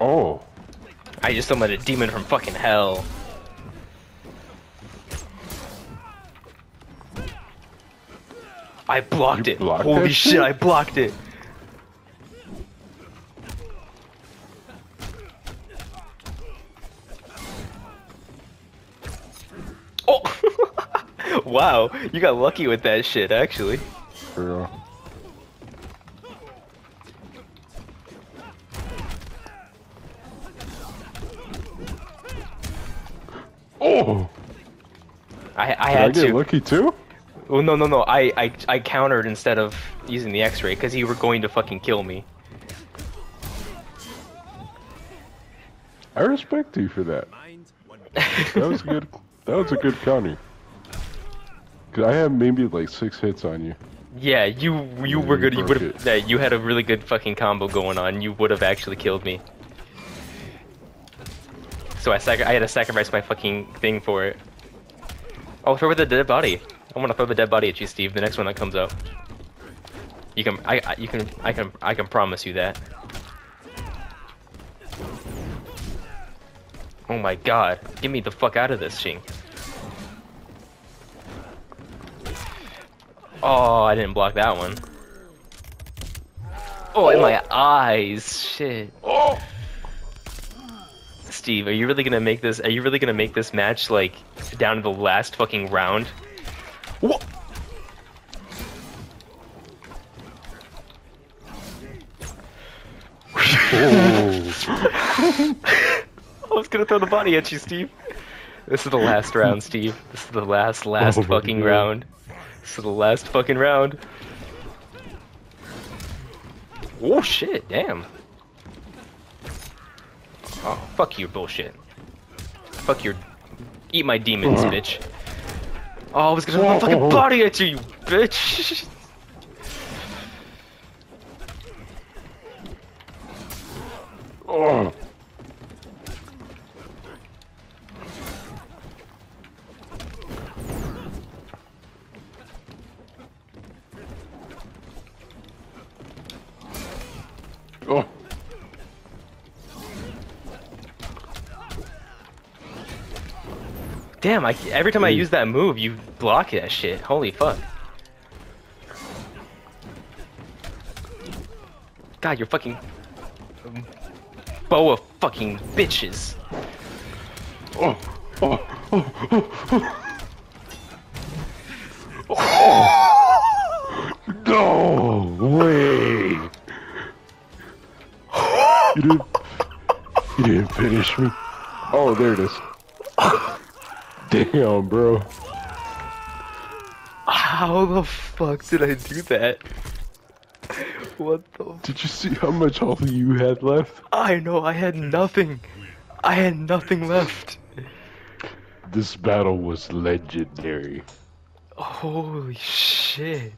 Oh. I just summoned a demon from fucking hell. I blocked You it. blocked Holy shit, shit? I blocked it. Oh! wow, you got lucky with that shit, actually. For real. Oh! I, I Did I get to. lucky too? Well, no, no, no. I, I, I countered instead of using the X-ray because you were going to fucking kill me. I respect you for that. That was good. That was a good counter. Cause I had maybe like six hits on you. Yeah, you you were good. You would have. Yeah, you had a really good fucking combo going on. You would have actually killed me. So I sac I had to sacrifice my fucking thing for it. Oh, throw with the dead body. I want to throw the dead body at you, Steve. The next one that comes out. You can. I. I you can. I can. I can promise you that. Oh my god! Get me the fuck out of this, Shing. Oh, I didn't block that one. Oh, in my oh. eyes. Shit. Oh! Steve, are you really gonna make this? Are you really gonna make this match like down to the last fucking round? What? I was gonna throw the body at you, Steve. This is the last round, Steve. This is the last, last Oh fucking God. round. This is the last fucking round. Oh shit! Damn. Oh, fuck your bullshit. Fuck your. Eat my demons, Ugh. bitch. Oh, I was gonna throw the fucking body at you, you bitch. oh! Oh! Damn! I every time I use that move, you block that shit. Holy fuck. God, you're fucking um, boa fucking bitches. Oh! Oh! Oh! Oh! No way! You didn't. You didn't finish me. Oh, there it is. Damn, bro. How the fuck did I do that? What the? Did you see how much health you had left? I know I had nothing. I had nothing left. This battle was legendary. Holy shit.